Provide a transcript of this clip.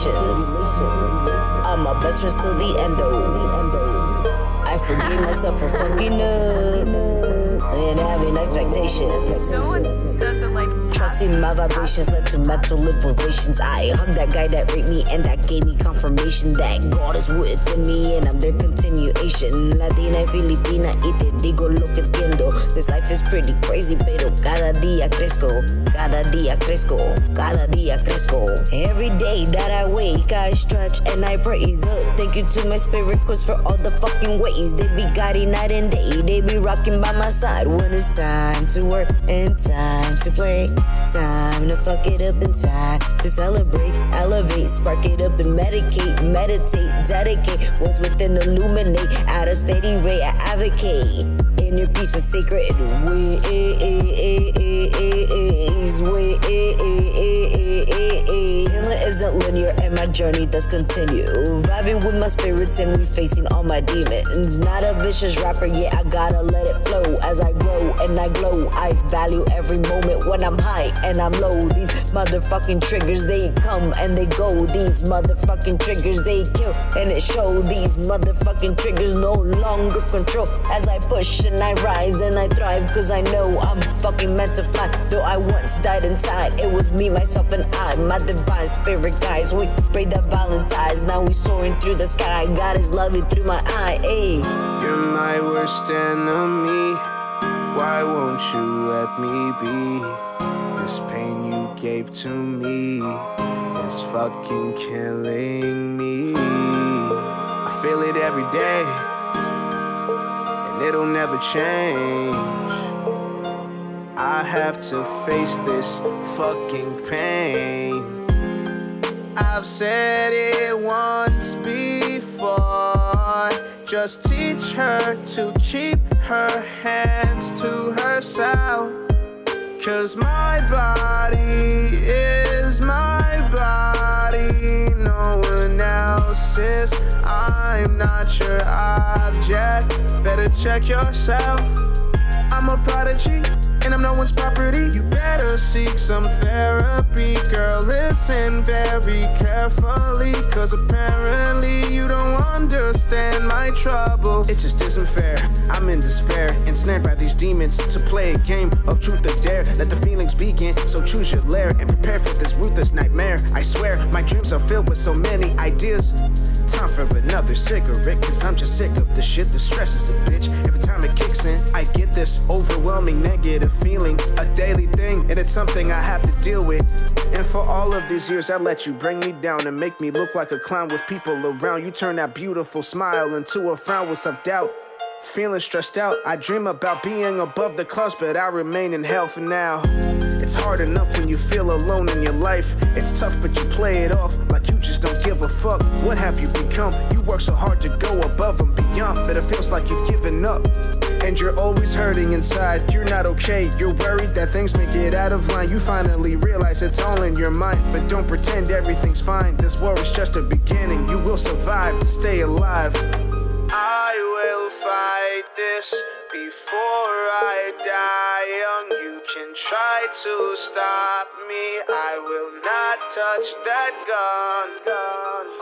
tribulations. I'm my best friends till the end, though. I forgive myself for fucking up and having expectations. No one says it like Trusting my vibrations led to mental liberations. I hugged that guy that raped me, and that gave me confirmation that God is within me, and I'm their continuation. Latina, y Filipina, y te digo lo que entiendo. This life is pretty crazy, pero cada día crezco, cada día crezco, cada día crezco. Every day that I wake, I stretch and I praise up. Thank you to my spirit, cause for all the fucking ways they be guiding night and day. They be rocking by my side when it's time to work and time to play. Time to fuck it up and time to celebrate, elevate, spark it up and medicate, meditate, dedicate what's within, illuminate at a steady rate. I advocate inner peace and sacred ways. Ways. My journey does continue. Vibing with my spirits and refacing all my demons. Not a vicious rapper, yeah, I gotta let it flow as I grow and I glow. I value every moment when I'm high and I'm low. These motherfucking triggers, they come and they go. These motherfucking triggers, they kill and it show. These motherfucking triggers no longer control as I push and I rise and I thrive. Cause I know I'm fucking meant to fly. Though I once died inside, it was me, myself, and I. My divine spirit guys. We pray the Valentine's. Now we soaring through the sky. God is loving through my eye. Ayy. You're my worst enemy. Why won't you let me be? This pain you gave to me is fucking killing me. I feel it every day, and it'll never change. I have to face this fucking pain. I've said it once before. Just teach her to keep her hands to herself. Cause my body is my body, no one else's. I'm not your object. Better check yourself. I'm a prodigy and I'm no one's property. You better seek some therapy, girl. Listen very carefully, cause apparently you don't understand my trouble. It just isn't fair. In despair, ensnared by these demons to play a game of truth or dare. Let the feelings begin, so choose your lair and prepare for this ruthless nightmare. I swear, my dreams are filled with so many ideas. Time for another cigarette, cause I'm just sick of the shit The stress is a bitch. Every time it kicks in, I get this overwhelming negative feeling, a daily thing, and it's something I have to deal with. And for all of these years, I let you bring me down and make me look like a clown with people around. You turn that beautiful smile into a frown with self doubt. Feeling stressed out, I dream about being above the clouds, but I remain in hell for now. It's hard enough when you feel alone in your life. It's tough, but you play it off like you just don't give a fuck. What have you become? You work so hard to go above and beyond, but it feels like you've given up. And you're always hurting inside. You're not okay. You're worried that things may get out of line. You finally realize it's all in your mind, but don't pretend everything's fine. This war is just a beginning. You will survive to stay alive. This before I die young. You can try to stop me. I will not touch that gun.